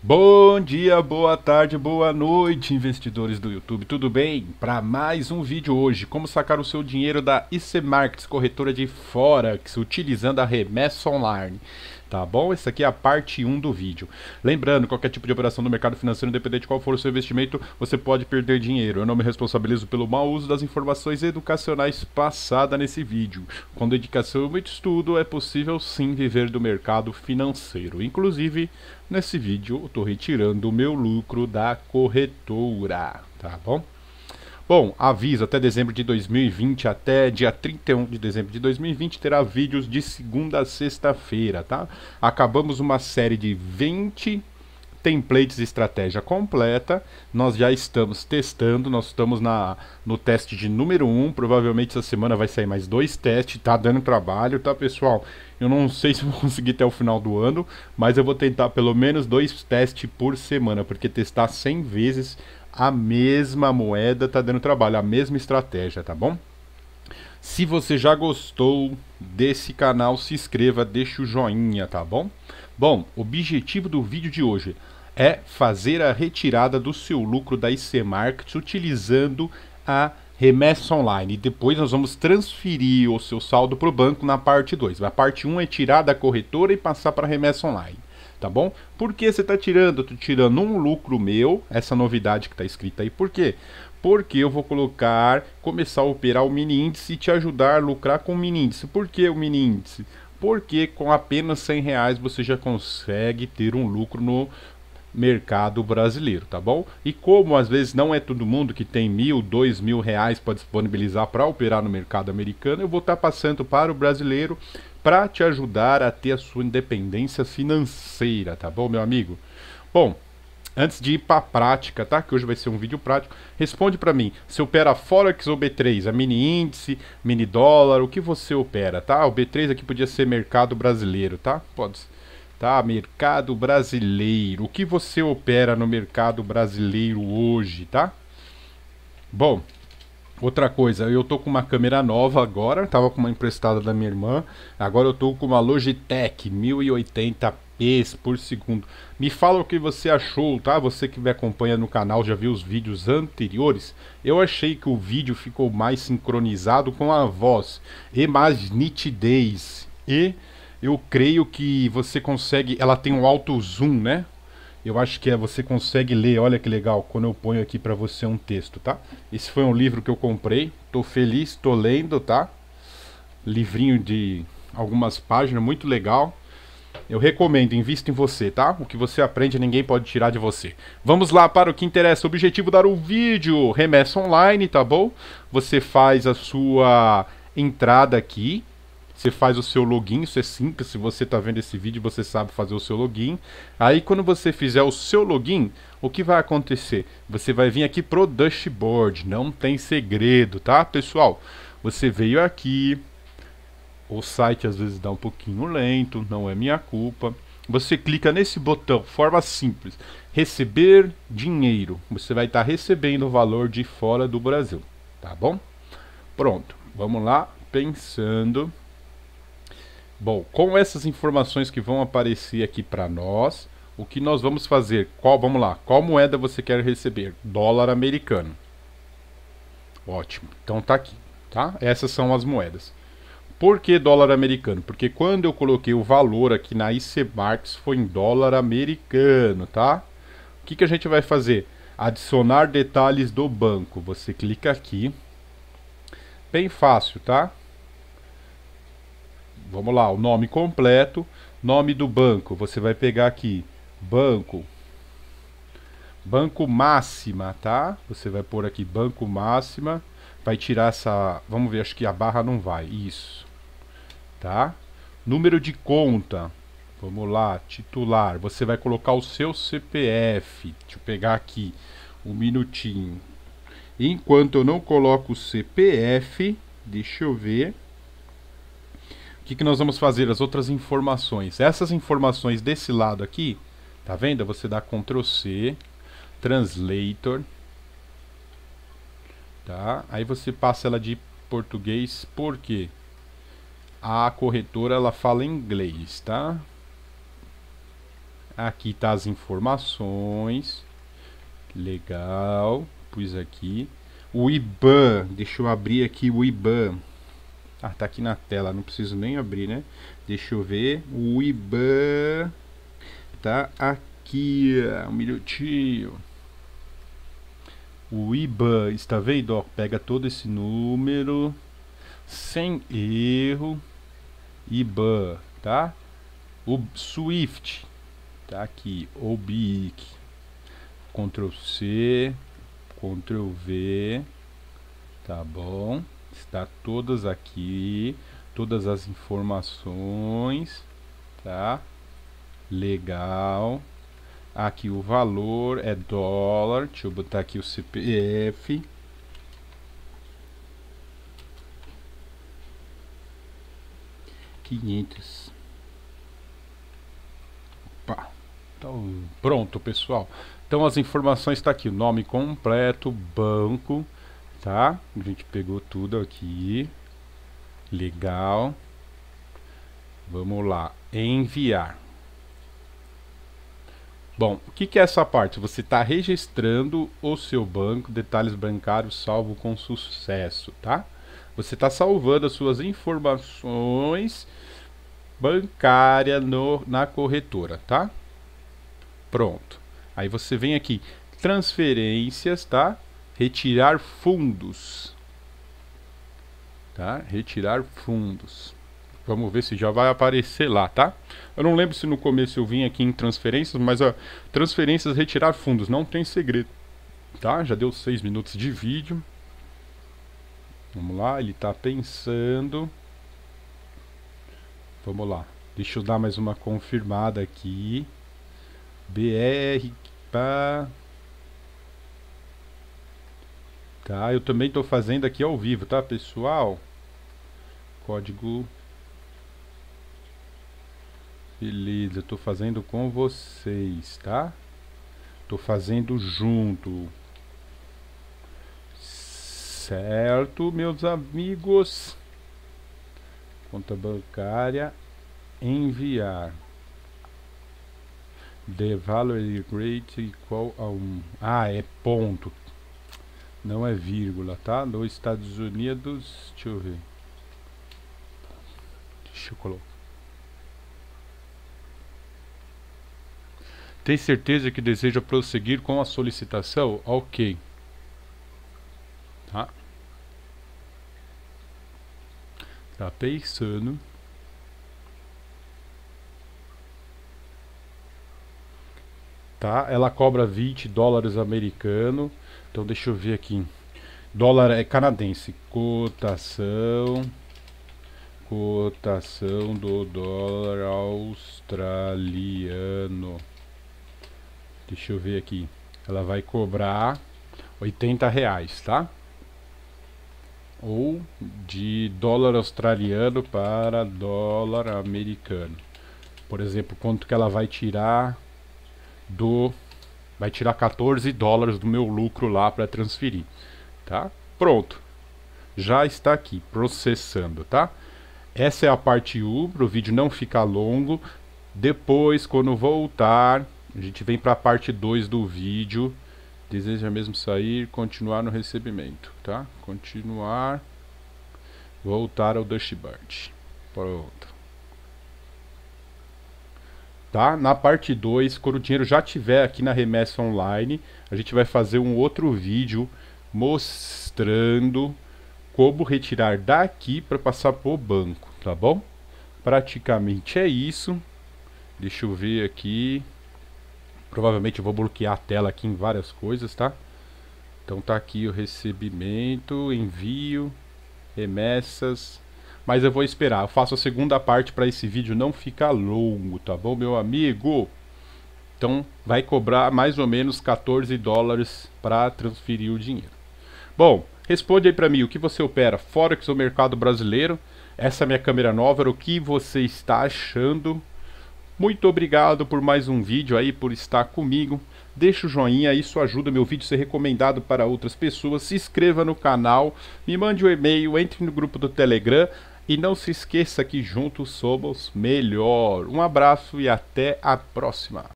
Bom dia, boa tarde, boa noite, investidores do YouTube. Tudo bem? Para mais um vídeo hoje, como sacar o seu dinheiro da IC Markets, corretora de Forex, utilizando a remessa online. Tá bom? Essa aqui é a parte 1 do vídeo. Lembrando, qualquer tipo de operação no mercado financeiro, independente de qual for o seu investimento, você pode perder dinheiro. Eu não me responsabilizo pelo mau uso das informações educacionais passadas nesse vídeo. Com dedicação e muito estudo, é possível sim viver do mercado financeiro. Inclusive, nesse vídeo, eu estou retirando o meu lucro da corretora. Tá bom? Bom, aviso, até dezembro de 2020, até dia 31 de dezembro de 2020, terá vídeos de segunda a sexta-feira, tá? Acabamos uma série de 20 templates de estratégia completa. Nós já estamos testando, nós estamos na, no teste de número 1. Um, provavelmente essa semana vai sair mais dois testes. Tá dando trabalho, tá, pessoal? Eu não sei se vou conseguir até o final do ano, mas eu vou tentar pelo menos dois testes por semana, porque testar 100 vezes a mesma moeda tá dando trabalho, a mesma estratégia, tá bom? Se você já gostou desse canal, se inscreva, deixa o joinha, tá bom? Bom, objetivo do vídeo de hoje é fazer a retirada do seu lucro da IC Markets utilizando a remessa online. E depois nós vamos transferir o seu saldo para o banco na parte 2. A parte 1 um é tirar da corretora e passar para a remessa online tá bom? Por que você está tirando? Tô tirando um lucro meu, essa novidade que está escrita aí. Por quê? Porque eu vou colocar, começar a operar o mini índice e te ajudar a lucrar com o mini índice. Por que o mini índice? Porque com apenas 100 reais você já consegue ter um lucro no mercado brasileiro, tá bom? E como às vezes não é todo mundo que tem mil, dois mil reais para disponibilizar para operar no mercado americano, eu vou estar tá passando para o brasileiro para te ajudar a ter a sua independência financeira, tá bom, meu amigo? Bom, antes de ir para a prática, tá? Que hoje vai ser um vídeo prático. Responde para mim, você opera Forex ou B3? A mini índice, mini dólar, o que você opera, tá? O B3 aqui podia ser mercado brasileiro, tá? Pode Tá, mercado brasileiro. O que você opera no mercado brasileiro hoje, tá? Bom, Outra coisa, eu tô com uma câmera nova agora, tava com uma emprestada da minha irmã. Agora eu tô com uma Logitech 1080p por segundo. Me fala o que você achou, tá? Você que me acompanha no canal já viu os vídeos anteriores. Eu achei que o vídeo ficou mais sincronizado com a voz e mais nitidez. E eu creio que você consegue, ela tem um alto zoom, né? eu acho que é você consegue ler, olha que legal, quando eu ponho aqui para você um texto, tá? Esse foi um livro que eu comprei, tô feliz, tô lendo, tá? Livrinho de algumas páginas, muito legal. Eu recomendo, invista em você, tá? O que você aprende ninguém pode tirar de você. Vamos lá para o que interessa. O objetivo dar o vídeo remessa online, tá bom? Você faz a sua entrada aqui, você faz o seu login, isso é simples, se você está vendo esse vídeo, você sabe fazer o seu login. Aí quando você fizer o seu login, o que vai acontecer? Você vai vir aqui pro dashboard, não tem segredo, tá, pessoal? Você veio aqui, o site às vezes dá um pouquinho lento, não é minha culpa. Você clica nesse botão, forma simples, receber dinheiro. Você vai estar tá recebendo o valor de fora do Brasil, tá bom? Pronto, vamos lá, pensando. Bom, com essas informações que vão aparecer aqui para nós, o que nós vamos fazer? Qual, vamos lá, qual moeda você quer receber? Dólar americano. Ótimo. Então tá aqui, tá? Essas são as moedas. Por que dólar americano? Porque quando eu coloquei o valor aqui na IC Marks foi em dólar americano, tá? O que, que a gente vai fazer? Adicionar detalhes do banco. Você clica aqui. Bem fácil, tá? Vamos lá, o nome completo, nome do banco, você vai pegar aqui, banco, banco máxima, tá? Você vai pôr aqui banco máxima, vai tirar essa, vamos ver, acho que a barra não vai, isso, tá? Número de conta, vamos lá, titular, você vai colocar o seu CPF, deixa eu pegar aqui, um minutinho. Enquanto eu não coloco o CPF, deixa eu ver que, que nós vamos fazer? As outras informações. Essas informações desse lado aqui, tá vendo? Você dá Ctrl C, Translator, tá? Aí você passa ela de português, porque a corretora ela fala inglês, tá? Aqui tá as informações. Legal. Pus aqui. O IBAN. Deixa eu abrir aqui o IBAN. Ah, tá aqui na tela. Não preciso nem abrir, né? Deixa eu ver. O IBAN. Tá aqui. Um minutinho. O IBAN. Está vendo? Ó, pega todo esse número. Sem erro. IBAN. Tá? O Swift tá aqui, oblique, Ctrl C, Ctrl V, tá bom? Está todas aqui, todas as informações, tá? Legal. Aqui o valor é dólar, deixa eu botar aqui o CPF. Quinhentos. Opa. Então, pronto, pessoal. Então as informações está aqui, o nome completo, banco, tá? A gente pegou tudo aqui. Legal. Vamos lá, enviar. Bom, o que, que é essa parte? Você está registrando o seu banco, detalhes bancários salvo com sucesso, tá? Você está salvando as suas informações bancárias no, na corretora, tá? Pronto. Aí você vem aqui, transferências, tá? Retirar fundos. Tá? Retirar fundos. Vamos ver se já vai aparecer lá, tá? Eu não lembro se no começo eu vim aqui em transferências, mas ó, transferências, retirar fundos, não tem segredo. Tá? Já deu seis minutos de vídeo. Vamos lá, ele está pensando. Vamos lá. Deixa eu dar mais uma confirmada aqui. BR pá. Tá, eu também estou fazendo aqui ao vivo, tá, pessoal? Código. Beleza, estou fazendo com vocês, tá? Estou fazendo junto. Certo, meus amigos. Conta bancária. Enviar. The value rate igual a 1. Ah, é ponto. Não é vírgula, tá? Nos Estados Unidos, deixa eu ver. Deixa eu colocar. Tem certeza que deseja prosseguir com a solicitação? Ok. Tá? Tá pensando. Tá? Ela cobra 20 dólares americano. Então deixa eu ver aqui. Dólar é canadense. Cotação. Cotação do dólar australiano. Deixa eu ver aqui. Ela vai cobrar 80 reais, tá? Ou de dólar australiano para dólar americano. Por exemplo, quanto que ela vai tirar do vai tirar 14 dólares do meu lucro lá para transferir, tá? Pronto. Já está aqui processando, tá? Essa é a parte 1, para o vídeo não ficar longo. Depois, quando voltar, a gente vem para a parte 2 do vídeo. Deseja mesmo sair, continuar no recebimento, tá? Continuar, voltar ao Dashboard. Pronto tá? Na parte 2, quando o dinheiro já estiver aqui na remessa online, a gente vai fazer um outro vídeo mostrando como retirar daqui para passar para o banco, tá bom? Praticamente é isso. Deixa eu ver aqui. Provavelmente eu vou bloquear a tela aqui em várias coisas, tá? Então tá aqui o recebimento, envio, remessas, mas eu vou esperar. Eu faço a segunda parte para esse vídeo não ficar longo, tá bom, meu amigo? Então vai cobrar mais ou menos 14 dólares para transferir o dinheiro. Bom, responde aí para mim o que você opera Forex ou mercado brasileiro. Essa é minha câmera nova, o que você está achando? Muito obrigado por mais um vídeo aí, por estar comigo. Deixa o joinha, isso ajuda meu vídeo a ser recomendado para outras pessoas. Se inscreva no canal, me mande um e-mail, entre no grupo do Telegram. E não se esqueça que juntos somos melhor. Um abraço e até a próxima.